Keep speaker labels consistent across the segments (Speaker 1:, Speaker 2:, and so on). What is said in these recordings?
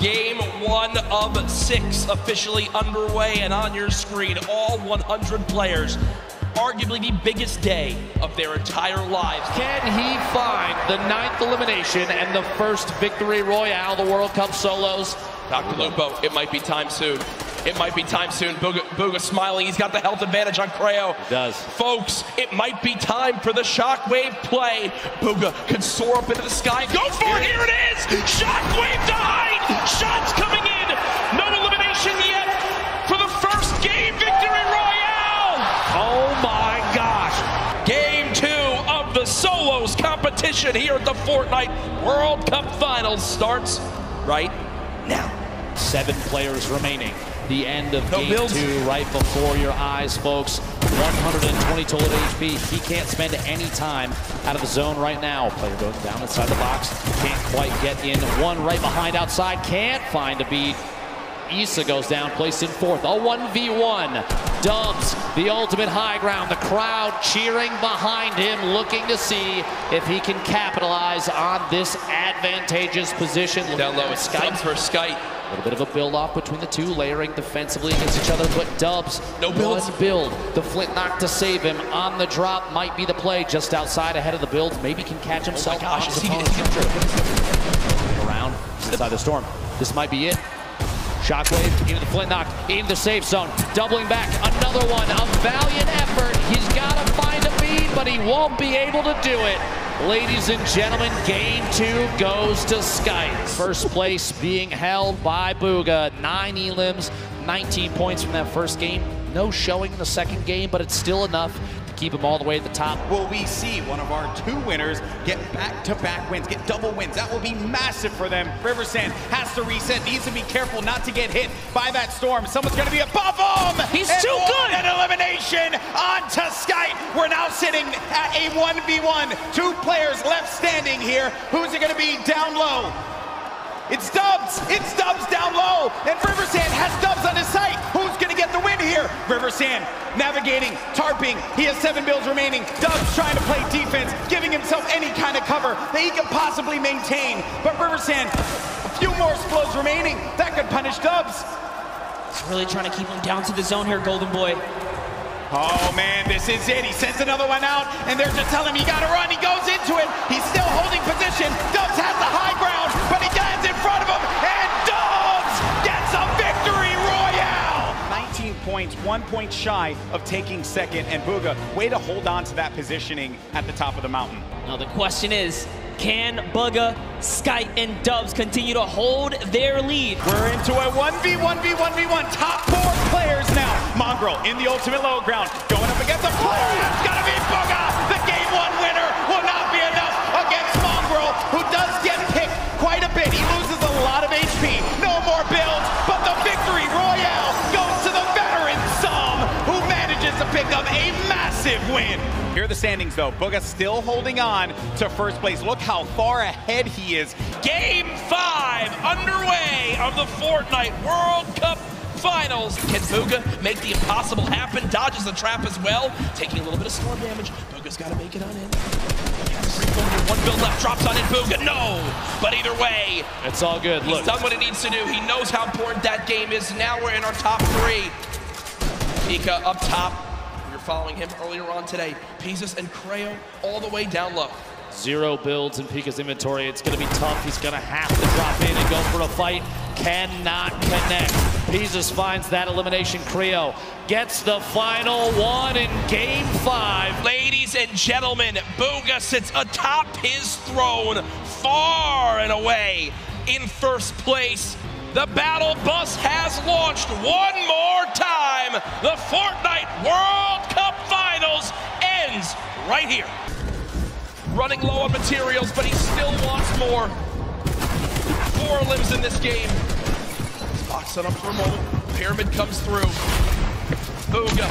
Speaker 1: Game one of six officially underway and on your screen. All 100 players. Arguably the biggest day of their entire lives.
Speaker 2: Can he find the ninth elimination and the first victory royale, the World Cup solos?
Speaker 1: Dr. Lupo, it might be time soon. It might be time soon. Bugha, Bugha smiling. He's got the health advantage on Kreo.
Speaker 2: He Does.
Speaker 1: Folks, it might be time for the Shockwave play. Bugha can soar up into the sky. Go for it. Here it is. Shockwave died. Shots coming in. No elimination yet for the first game victory royale.
Speaker 2: Oh my gosh.
Speaker 1: Game two of the solos competition here at the Fortnite World Cup Finals starts right now.
Speaker 2: Seven players remaining. The end of
Speaker 1: No
Speaker 2: game
Speaker 1: builds.
Speaker 2: two right before your eyes, folks. 120 total HP. He can't spend any time out of the zone right now. Player goes down inside the box. Can't quite get in. One right behind outside. Can't find a beat. Issa goes down, placed in fourth. A 1v1. Dubs, the ultimate high ground. The crowd cheering behind him, looking to see if he can capitalize on this advantageous position.
Speaker 1: Down low,
Speaker 2: Looking
Speaker 1: it's
Speaker 2: at
Speaker 1: Dubs for Skype.
Speaker 2: A little bit of a build-off between the two, layering defensively against each other, but Dubs,
Speaker 1: No builds.
Speaker 2: one build. The Flint-Knock to save him on the drop might be the play just outside ahead of the build. Maybe can catch oh himself
Speaker 1: Oh gosh,
Speaker 2: on
Speaker 1: is
Speaker 2: his opponent's
Speaker 1: is he
Speaker 2: trip. Around, inside the storm. This might be it. Shockwave into the Flint-Knock, into the safe zone, doubling back, another one, a valiant effort. He's got to find a beat, but he won't be able to do it. Ladies and gentlemen, game two goes to Skype. First place being held by Bugha. Nine elims, 19 points from that first game. No showing in the second game, but it's still enough keep him all the way at the top.
Speaker 3: Will we see one of our two winners get back-to-back wins, get double wins? That will be massive for them. Riversan has to reset, needs to be careful not to get hit by that storm. Someone's going to be above him.
Speaker 1: He's
Speaker 3: And
Speaker 1: too good.
Speaker 3: An elimination onto Skype. We're now sitting at a 1v1. Two players left standing here. Who's it going to be down low? It's Dubs! It's Dubs down low! And Riversan has Dubs on his sight! Get the win here? Riversan navigating, tarping. He has seven bills remaining. Dubs trying to play defense, giving himself any kind of cover that he can possibly maintain. But Riversan, a few more explodes remaining. That could punish Dubs.
Speaker 4: He's really trying to keep him down to the zone here, Golden Boy.
Speaker 3: Oh man, this is it. He sends another one out, and they're just telling him, you gotta run. He goes into it. He's still holding position. Dubs has the high ground, one point shy of taking second, and Bugha, way to hold on to that positioning at the top of the mountain.
Speaker 4: Now the question is, can Bugha, Skype, and Dubs continue to hold their lead?
Speaker 3: We're into a 1v1v1v1. Top four players now. Mongraal in the ultimate low ground. Going up against a player. It's going to be Bugha. The game one winner will not be enough against Mongraal, who does get picked quite a bit. He loses a lot of HP. No more massive win. Here are the standings, though. Bugha still holding on to first place. Look how far ahead he is.
Speaker 1: Game five underway of the Fortnite World Cup Finals. Can Bugha make the impossible happen? Dodges the trap as well, taking a little bit of storm damage. Bugha's got to make it on in. Has three build, One build left, drops on in. Bugha, no! But either way,
Speaker 2: It's all good.
Speaker 1: he's
Speaker 2: Look,
Speaker 1: done what he needs to do. He knows how important that game is. Now we're in our top three. Pika up top. Following him earlier on today. Pieces and Kreo all the way down low.
Speaker 2: Zero builds in Pika's inventory. It's going to be tough. He's going to have to drop in and go for a fight. Cannot connect. Pizas finds that elimination. Kreo gets the final one in game five.
Speaker 1: Ladies and gentlemen, Bugha sits atop his throne, far and away in first place. The battle bus has launched one more time. The Fortnite World Cup Finals ends right here. Running low on materials, but he still wants more. Four limbs in this game. Box it up for a moment. Pyramid comes through. Bugha,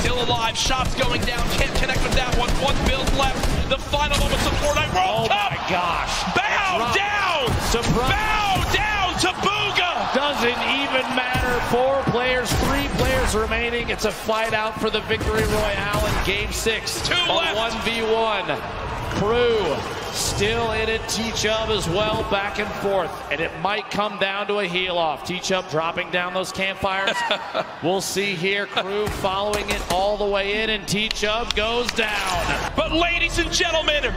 Speaker 1: still alive. Shots going down. Can't connect with that one. One build left. The final moments of Fortnite World
Speaker 2: Oh
Speaker 1: Cup.
Speaker 2: Oh my gosh.
Speaker 1: Bow down.
Speaker 2: Surprise.
Speaker 1: Bow
Speaker 2: seconds remaining. It's a fight out for the victory royale in game six.
Speaker 1: Two
Speaker 2: a
Speaker 1: left.
Speaker 2: 1v1. Crue still in it. T-Chubb as well, back and forth. And it might come down to a heel off. T-Chubb dropping down those campfires. we'll see here. Crue following it all the way in, and T-Chubb goes down.
Speaker 1: But ladies and gentlemen,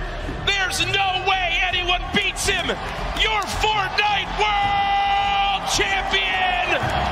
Speaker 1: there's no way anyone beats him. Your Fortnite World Champion!